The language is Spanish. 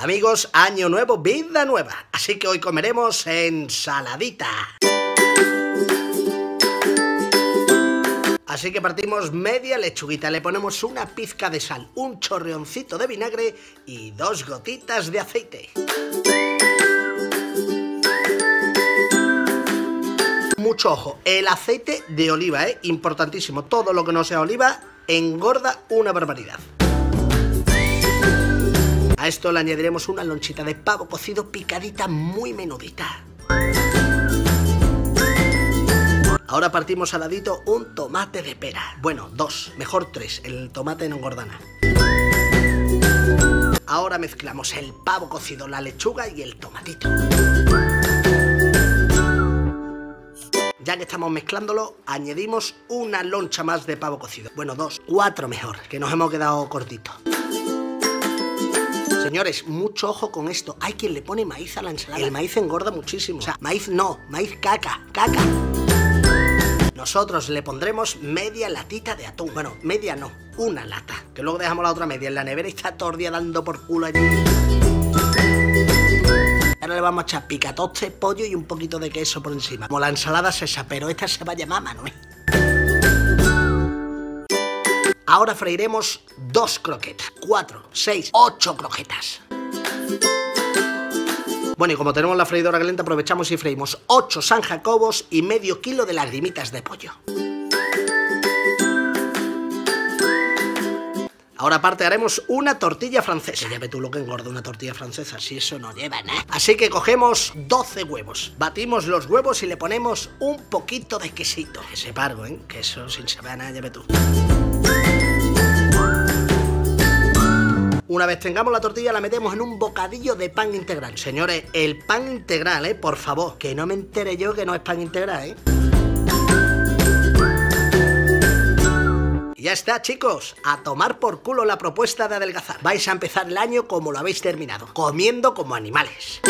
Amigos, año nuevo, vida nueva. Así que hoy comeremos ensaladita. Así que partimos media lechuguita, le ponemos una pizca de sal, un chorreoncito de vinagre y dos gotitas de aceite. Mucho ojo, el aceite de oliva, ¿eh? importantísimo. Todo lo que no sea oliva engorda una barbaridad. A esto le añadiremos una lonchita de pavo cocido picadita muy menudita. Ahora partimos al ladito un tomate de pera. Bueno, dos, mejor tres, el tomate no engorda nada. Ahora mezclamos el pavo cocido, la lechuga y el tomatito. Ya que estamos mezclándolo, añadimos una loncha más de pavo cocido. Bueno, dos, cuatro mejor, que nos hemos quedado cortitos. Señores, mucho ojo con esto. Hay quien le pone maíz a la ensalada. El maíz engorda muchísimo. O sea, maíz no, maíz caca, caca. Nosotros le pondremos media latita de atún. Bueno, media no, una lata. Que luego dejamos la otra media en la nevera y está día dando por culo allí. Ahora le vamos a echar picatoste, pollo y un poquito de queso por encima. Como la ensalada esa, pero esta se va a llamar Manuel. Ahora freiremos dos croquetas, cuatro, seis, ocho croquetas. Bueno, y como tenemos la freidora caliente, aprovechamos y freímos 8 San Jacobos y medio kilo de lagrimitas de pollo. Ahora aparte haremos una tortilla francesa. Ya ve tú lo que engorda una tortilla francesa, si eso no lleva nada. Así que cogemos 12 huevos, batimos los huevos y le ponemos un poquito de quesito. Ese pargo, ¿eh? Queso sin saber nada, ya ve tú. Una vez tengamos la tortilla la metemos en un bocadillo de pan integral. Señores, el pan integral, ¿eh? Por favor, que no me entere yo que no es pan integral, ¿eh? Ya está, chicos. A tomar por culo la propuesta de adelgazar. Vais a empezar el año como lo habéis terminado, comiendo como animales.